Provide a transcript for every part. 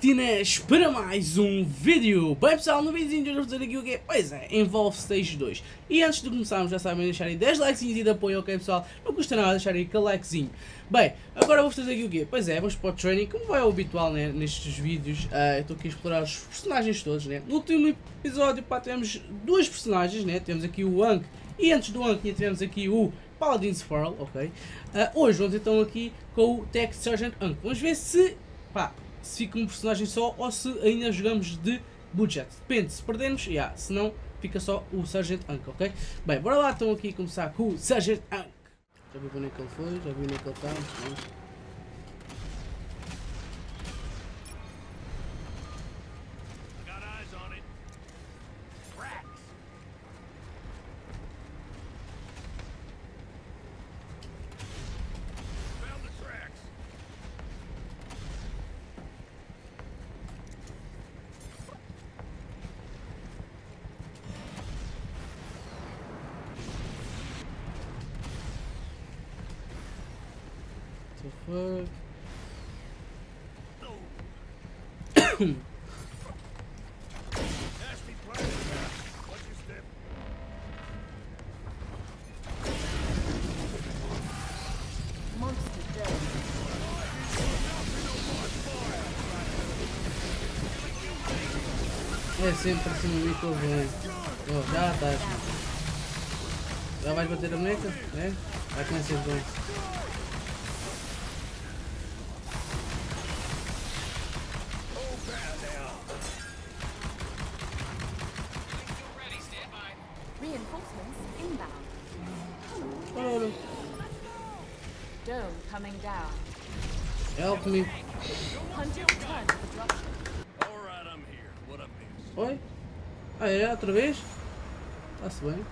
Matinés para mais um vídeo. Bem pessoal, no vídeo de hoje vou fazer aqui o que Pois é, envolve Stage 2 E antes de começarmos já sabem deixarem 10 likes e de apoio, ok pessoal? Não custa nada deixarem aquele likezinho. Bem, agora vou fazer aqui o quê? Pois é, vamos para o training, como é o habitual né, nestes vídeos uh, Eu estou aqui a explorar os personagens todos, né? No último episódio, pá, tivemos duas personagens, né? Temos aqui o Ank e antes do Ank tivemos aqui o Paladin's Furl, ok? Uh, hoje vamos então aqui com o Tech Sergeant Ank. Vamos ver se pá, se fica um personagem só ou se ainda jogamos de budget. Depende, se perdermos, yeah, se não, fica só o Sergeant Ank, ok? Bem, bora lá então aqui começar com o Sergeant Ank. Já vi onde é que ele foi, já vi onde é que ele está. Fuck? É sempre assim no micro vem. Oh, já tá. Já vais bater a boneca? É? Vai começar bem. Down. Help me. Oi? Ah, é? Outra vez? Está-se bem.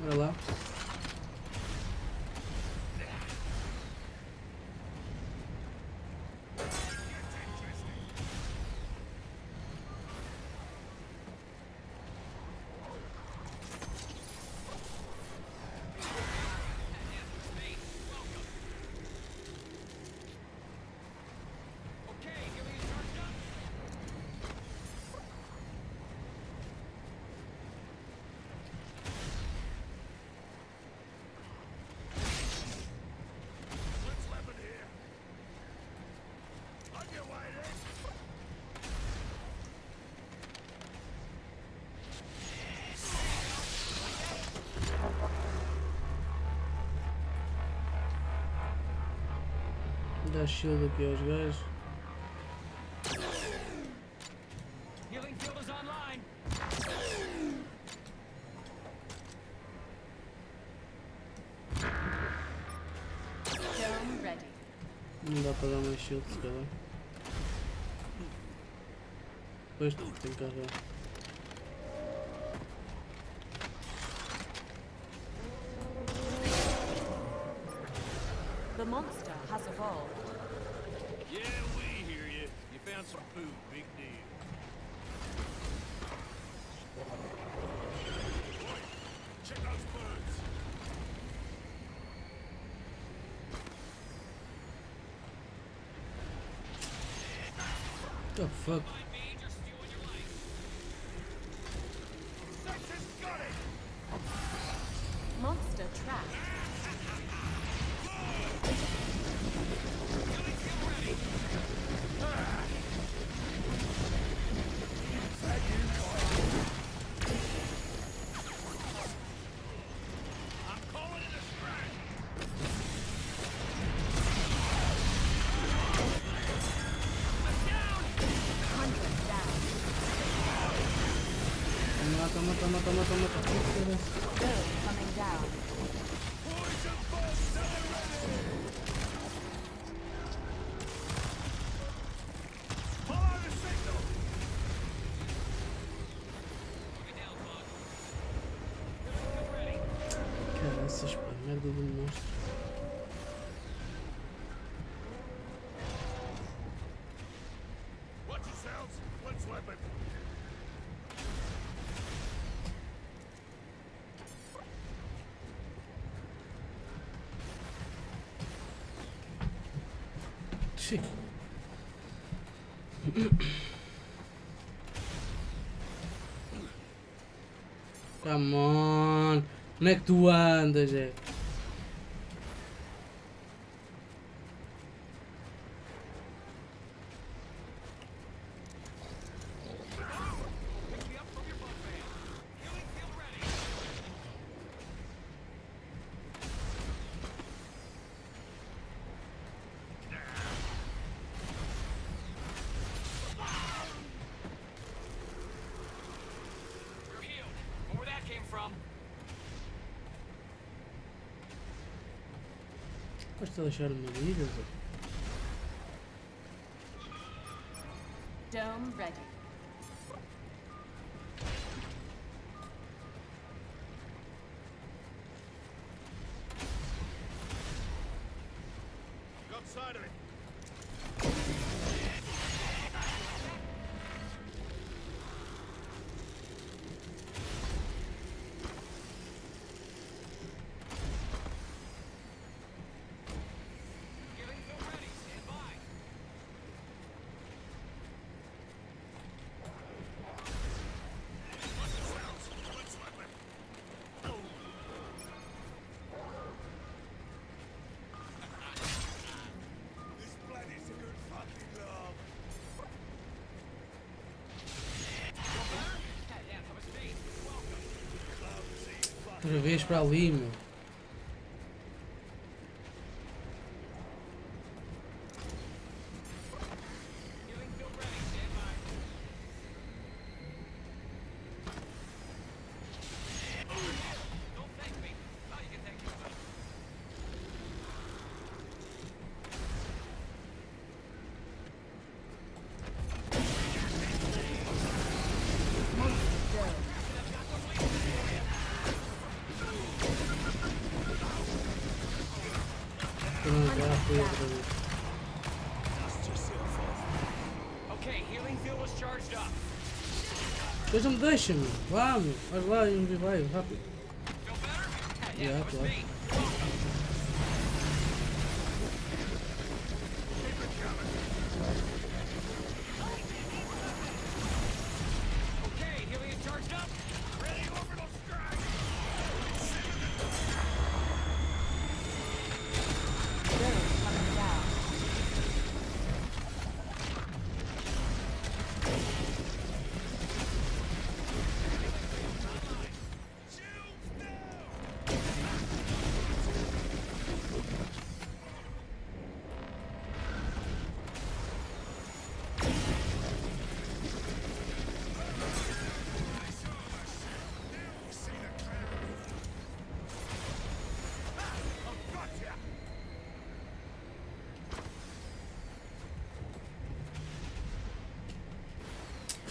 Bora lá. Dá shield aqui aos gajos. Não dá para dar mais shield se calhar. Depois tem que carregar. The monster has evolved. Yeah, we hear you. You found some food. Big deal. Check those birds. The fuck? Toma, toma, toma. Cara, essas merda do monstro. Come on. Onde é que tu andas, é? Gosto de deixar medidas. é? Dome ready. Outra vez para ali, meu. Okay, healing field was charged up. Depois não me deixa, meu. Vá, meu. Vai lá e um vai, rápido. Feel better? Yeah, that was claro.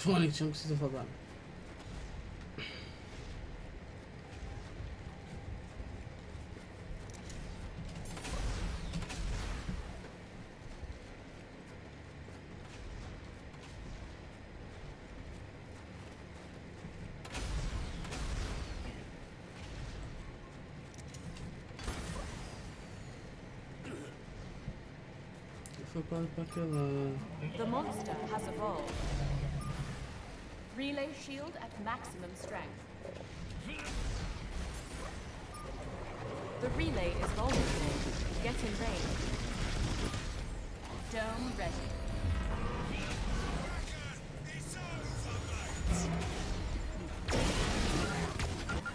Fónix, não precisa falar. Foi para, para aquela. The monster has evolved. Relay shield at maximum strength. The relay is vulnerable. Get in range. Dome ready.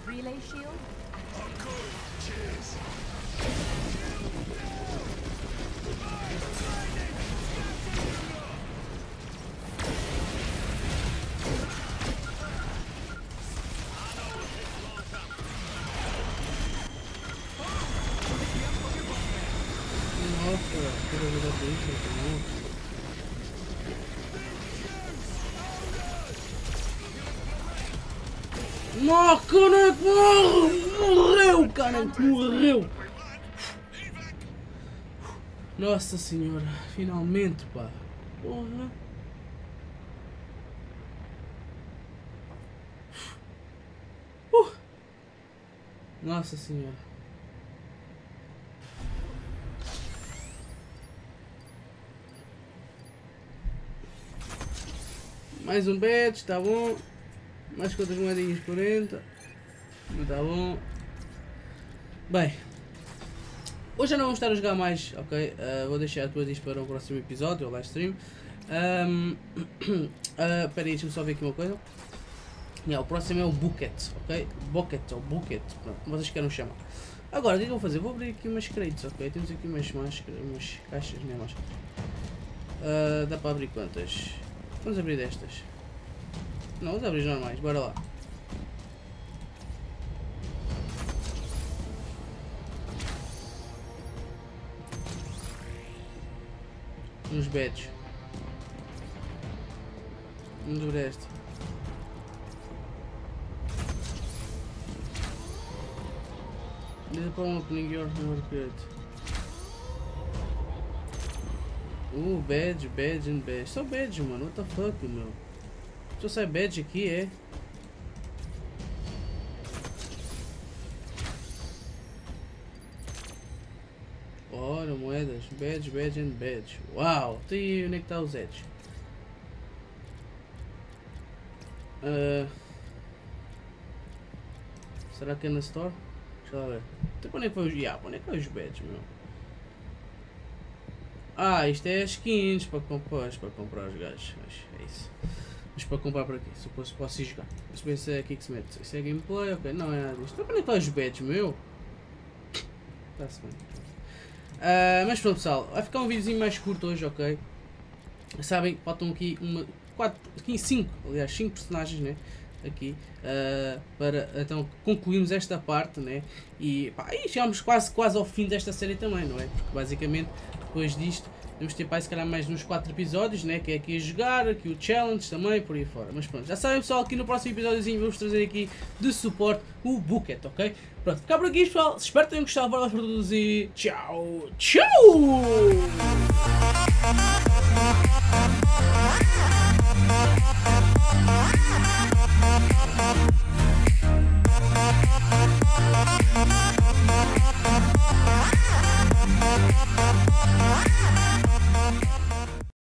Relay shield Nossa, Não, caneco, morre! Morreu, caneco, morreu! Nossa senhora, finalmente, pá. Porra. Uh. Nossa senhora. Mais um badge, tá bom. Mais quantas moedinhas? 40. Tá bom. Bem. Hoje já não vamos estar a jogar mais, ok? Uh, vou deixar depois isto para o próximo episódio, o live stream. Um, uh, aí, deixa-me só ver aqui uma coisa. Yeah, o próximo é o Bucket, ok? Bucket ou Bucket, pronto, vocês queiram chamar. Agora, o que é que eu vou fazer? Vou abrir aqui umas crates, ok? Temos aqui umas máscaras, umas caixas, não é máscara. Uh, dá para abrir quantas? Vamos abrir destas. Não, vamos abrir normais, bora lá. Uns. Vamos abrir esta. There's a problem opening your market. Uh, badge, badge and badge. Só badge, mano. What the fuck, meu? Só sai badge aqui, é? Ora, moedas. Badge, badge and badge. Uau! E onde é que está os edge? Uh, será que é na store? Deixa eu ver. Então quando é que foi os. Yeah, é que foi os badges, meu? Ah, isto é skins para comprar, para comprar os gajos. É isso. Mas para comprar para aqui, se posso, posso ir jogar. Eu ver se é aqui que se mete. Isso é gameplay, ok. Não é nada disto. Que foi os badges, meu? Está-se bem. Uh, mas pronto pessoal, vai ficar um videozinho mais curto hoje, ok? Sabem, faltam aqui uma, quatro, aqui cinco, aliás, cinco personagens, né? Aqui, uh, para então concluirmos esta parte, né? E, pá, e chegamos quase, quase ao fim desta série também, não é? Porque basicamente, depois disto, vamos ter para se calhar mais uns 4 episódios, né? Que é aqui a jogar, aqui o challenge também, por aí fora. Mas pronto, já sabem pessoal, aqui no próximo episódiozinho vamos trazer aqui de suporte o Bucket, ok? Pronto, ficar por aqui pessoal, espero que tenham gostado, bora para todos e tchau, tchau!